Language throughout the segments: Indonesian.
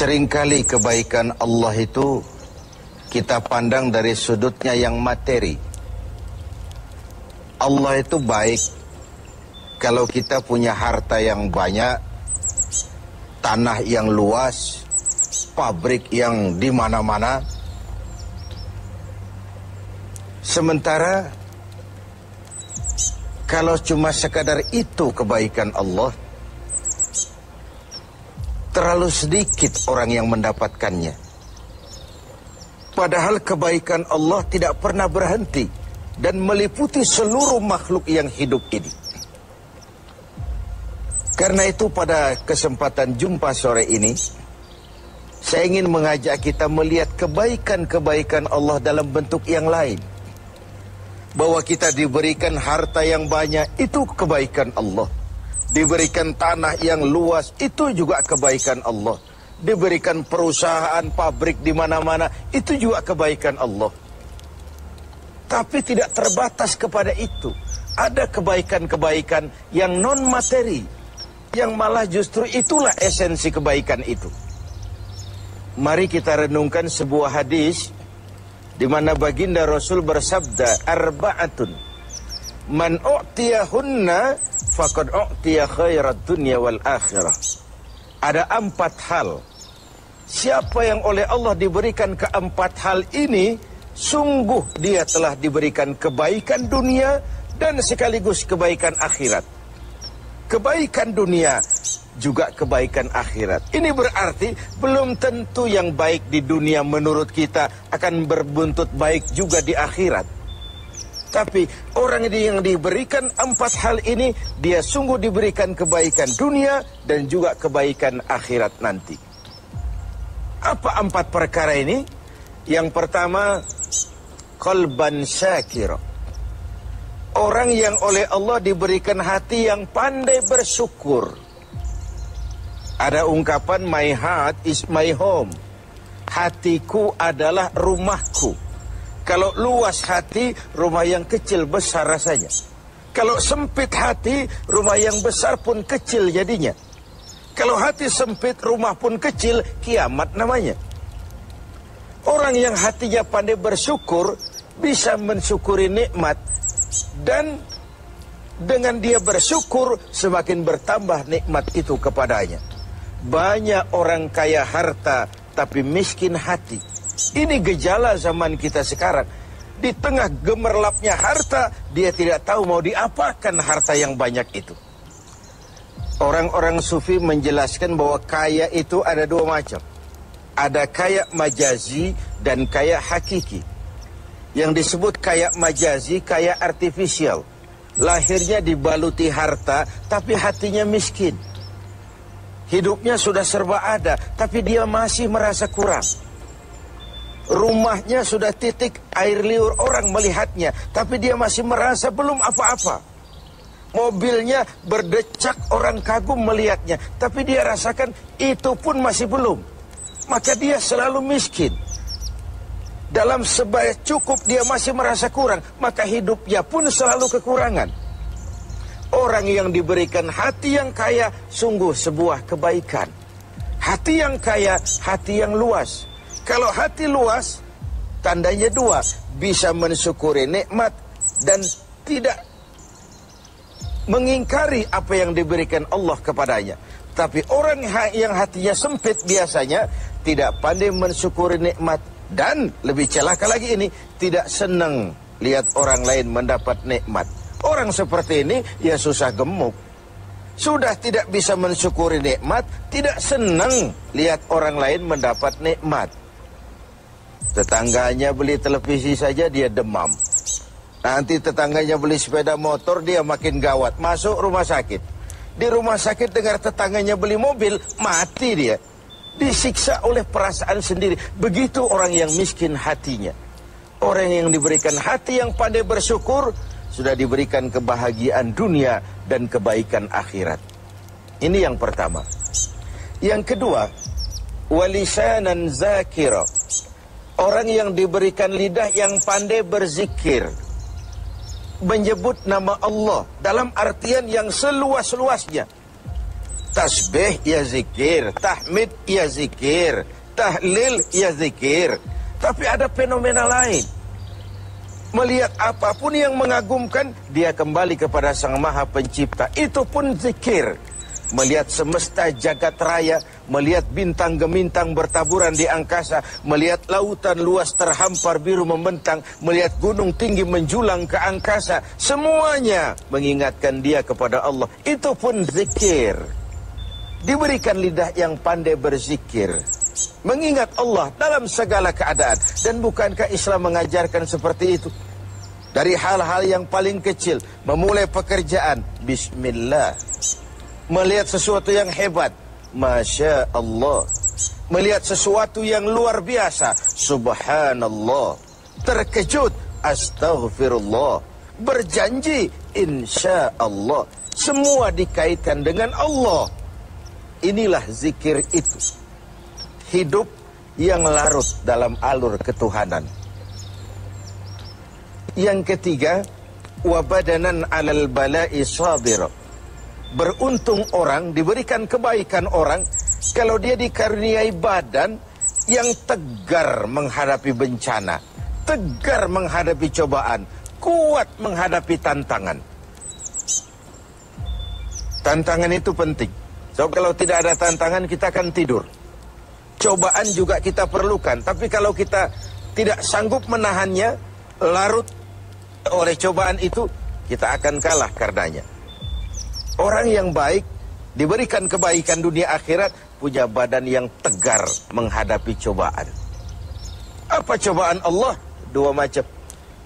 Seringkali kebaikan Allah itu kita pandang dari sudutnya yang materi. Allah itu baik kalau kita punya harta yang banyak, tanah yang luas, pabrik yang di mana-mana. Sementara kalau cuma sekadar itu kebaikan Allah, terlalu sedikit orang yang mendapatkannya. Padahal kebaikan Allah tidak pernah berhenti dan meliputi seluruh makhluk yang hidup ini. Karena itu pada kesempatan jumpa sore ini, saya ingin mengajak kita melihat kebaikan-kebaikan Allah dalam bentuk yang lain. Bahwa kita diberikan harta yang banyak, itu kebaikan Allah diberikan tanah yang luas itu juga kebaikan Allah. Diberikan perusahaan pabrik di mana-mana itu juga kebaikan Allah. Tapi tidak terbatas kepada itu. Ada kebaikan-kebaikan yang non materi yang malah justru itulah esensi kebaikan itu. Mari kita renungkan sebuah hadis di mana baginda Rasul bersabda arba'atun man u'tiyahunna faqad u'tiya khairat dunya wal akhirah. Ada empat hal. Siapa yang oleh Allah diberikan keempat hal ini, sungguh dia telah diberikan kebaikan dunia dan sekaligus kebaikan akhirat. Kebaikan dunia juga kebaikan akhirat. Ini berarti belum tentu yang baik di dunia menurut kita akan berbuntut baik juga di akhirat. Tapi orang yang diberikan empat hal ini, dia sungguh diberikan kebaikan dunia dan juga kebaikan akhirat nanti. Apa empat perkara ini? Yang pertama, kolban syakir. Orang yang oleh Allah diberikan hati yang pandai bersyukur. Ada ungkapan, my heart is my home. Hatiku adalah rumahku. Kalau luas hati, rumah yang kecil besar rasanya. Kalau sempit hati, rumah yang besar pun kecil jadinya. Kalau hati sempit, rumah pun kecil, kiamat namanya. Orang yang hatinya pandai bersyukur, bisa mensyukuri nikmat. Dan dengan dia bersyukur, semakin bertambah nikmat itu kepadanya. Banyak orang kaya harta, tapi miskin hati. Ini gejala zaman kita sekarang. Di tengah gemerlapnya harta, dia tidak tahu mau diapakan harta yang banyak itu. Orang-orang sufi menjelaskan bahwa kaya itu ada dua macam. Ada kaya majazi dan kaya hakiki. Yang disebut kaya majazi, kaya artifisial. Lahirnya dibaluti harta, tapi hatinya miskin. Hidupnya sudah serba ada, tapi dia masih merasa kurang. Rumahnya sudah titik air liur orang melihatnya. Tapi dia masih merasa belum apa-apa. Mobilnya berdecak orang kagum melihatnya. Tapi dia rasakan itu pun masih belum. Maka dia selalu miskin. Dalam sebaya cukup dia masih merasa kurang. Maka hidupnya pun selalu kekurangan. Orang yang diberikan hati yang kaya sungguh sebuah kebaikan. Hati yang kaya, hati yang luas. Kalau hati luas, tandanya dua. Bisa mensyukuri nikmat dan tidak mengingkari apa yang diberikan Allah kepadanya. Tapi orang yang hatinya sempit biasanya tidak pandai mensyukuri nikmat dan lebih celaka lagi ini tidak senang lihat orang lain mendapat nikmat. Orang seperti ini ya susah gemuk. Sudah tidak bisa mensyukuri nikmat, tidak senang lihat orang lain mendapat nikmat. Tetangganya beli televisi saja dia demam. Nanti tetangganya beli sepeda motor dia makin gawat. Masuk rumah sakit. Di rumah sakit dengar tetangganya beli mobil, mati dia. Disiksa oleh perasaan sendiri. Begitu orang yang miskin hatinya. Orang yang diberikan hati yang pandai bersyukur, sudah diberikan kebahagiaan dunia dan kebaikan akhirat. Ini yang pertama. Yang kedua, walisanan zakira Orang yang diberikan lidah yang pandai berzikir. Menyebut nama Allah dalam artian yang seluas-luasnya. Tasbih ya zikir, tahmid ya zikir, tahlil ya zikir. Tapi ada fenomena lain. Melihat apa pun yang mengagumkan, dia kembali kepada Sang Maha Pencipta. Itu pun zikir melihat semesta jagat raya, melihat bintang gemintang bertaburan di angkasa, melihat lautan luas terhampar biru membentang, melihat gunung tinggi menjulang ke angkasa, semuanya mengingatkan dia kepada Allah. Itu pun zikir. Diberikan lidah yang pandai berzikir. Mengingat Allah dalam segala keadaan. Dan bukankah Islam mengajarkan seperti itu? Dari hal-hal yang paling kecil. Memulai pekerjaan. Bismillah melihat sesuatu yang hebat, masya Allah. Melihat sesuatu yang luar biasa, subhanallah. Terkejut, astaghfirullah. Berjanji, insya Allah. Semua dikaitkan dengan Allah. Inilah zikir itu. Hidup yang larut dalam alur ketuhanan. Yang ketiga, wabadanan alal bala'i sabir beruntung orang, diberikan kebaikan orang, kalau dia dikaruniai badan yang tegar menghadapi bencana, tegar menghadapi cobaan, kuat menghadapi tantangan. Tantangan itu penting. So kalau tidak ada tantangan kita akan tidur. Cobaan juga kita perlukan, tapi kalau kita tidak sanggup menahannya, larut oleh cobaan itu, kita akan kalah karenanya. Orang yang baik diberikan kebaikan dunia akhirat punya badan yang tegar menghadapi cobaan. Apa cobaan Allah? Dua macam.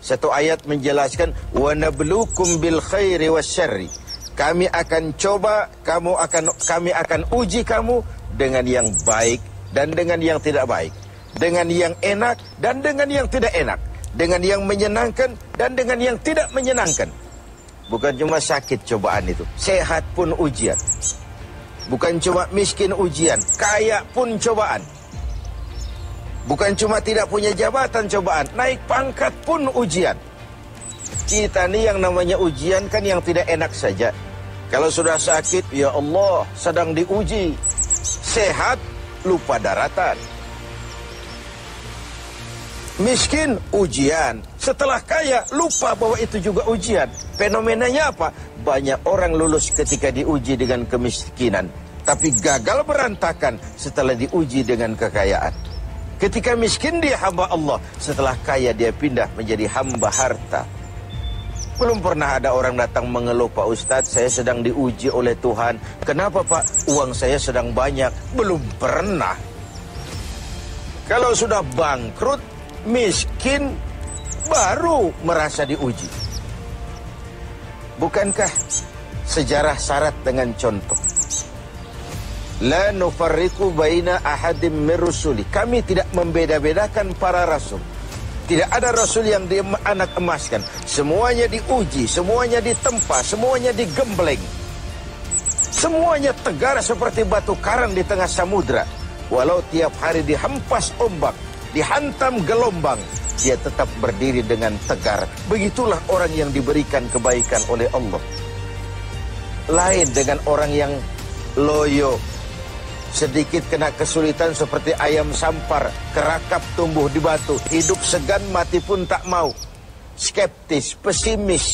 Satu ayat menjelaskan wa nabluukum bil khairi wasyarri. Kami akan coba, kamu akan kami akan uji kamu dengan yang baik dan dengan yang tidak baik. Dengan yang enak dan dengan yang tidak enak. Dengan yang menyenangkan dan dengan yang tidak menyenangkan. Bukan cuma sakit cobaan itu. Sehat pun ujian. Bukan cuma miskin ujian. Kaya pun cobaan. Bukan cuma tidak punya jabatan cobaan. Naik pangkat pun ujian. Kita ni yang namanya ujian kan yang tidak enak saja. Kalau sudah sakit, ya Allah sedang diuji. Sehat, lupa daratan. Miskin, ujian. Setelah kaya, lupa bahwa itu juga ujian. Fenomenanya apa? Banyak orang lulus ketika diuji dengan kemiskinan. Tapi gagal berantakan setelah diuji dengan kekayaan. Ketika miskin dia hamba Allah. Setelah kaya dia pindah menjadi hamba harta. Belum pernah ada orang datang mengeluh Pak Ustadz saya sedang diuji oleh Tuhan. Kenapa Pak? Uang saya sedang banyak. Belum pernah. Kalau sudah bangkrut miskin baru merasa diuji. Bukankah sejarah syarat dengan contoh? La nufarriqu baina ahadim min rusuli. Kami tidak membeda-bedakan para rasul. Tidak ada rasul yang di anak emaskan. Semuanya diuji, semuanya ditempa, semuanya digembleng. Semuanya tegar seperti batu karang di tengah samudra. Walau tiap hari dihempas ombak, dihantam gelombang, dia tetap berdiri dengan tegar. Begitulah orang yang diberikan kebaikan oleh Allah. Lain dengan orang yang loyo, sedikit kena kesulitan seperti ayam sampar, kerakap tumbuh di batu, hidup segan mati pun tak mau. Skeptis, pesimis.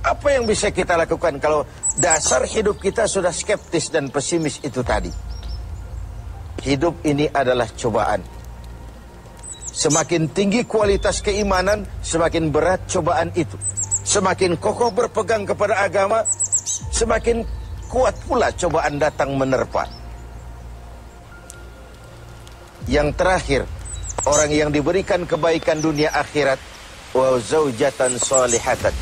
Apa yang bisa kita lakukan kalau dasar hidup kita sudah skeptis dan pesimis itu tadi? Hidup ini adalah cobaan. Semakin tinggi kualitas keimanan, semakin berat cobaan itu. Semakin kokoh berpegang kepada agama, semakin kuat pula cobaan datang menerpa. Yang terakhir, orang yang diberikan kebaikan dunia akhirat, wa zaujatan salihatan.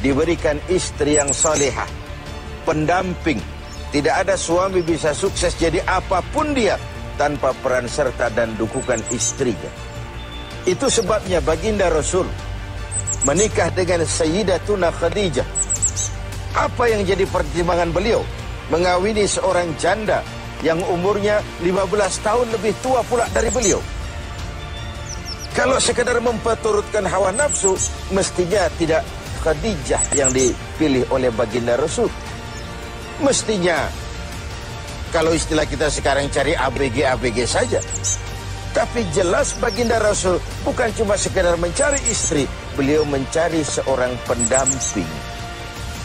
Diberikan istri yang salihah, pendamping. Tidak ada suami bisa sukses jadi apa pun dia tanpa peran serta dan dukungan istrinya. Itu sebabnya baginda Rasul menikah dengan Sayyidatuna Khadijah. Apa yang jadi pertimbangan beliau? Mengawini seorang janda yang umurnya 15 tahun lebih tua pula dari beliau. Kalau sekadar memperturutkan hawa nafsu, mestinya tidak Khadijah yang dipilih oleh baginda Rasul. Mestinya kalau istilah kita sekarang cari ABG-ABG saja. Tapi jelas baginda Rasul bukan cuma sekedar mencari istri, beliau mencari seorang pendamping.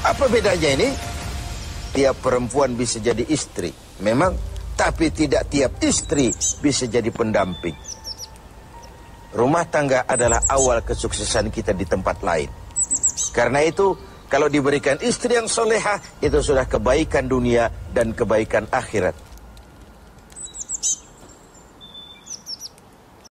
Apa bedanya ini? Tiap perempuan bisa jadi istri, memang, tapi tidak tiap istri bisa jadi pendamping. Rumah tangga adalah awal kesuksesan kita di tempat lain. Karena itu, kalau diberikan istri yang solehah, itu sudah kebaikan dunia dan kebaikan akhirat.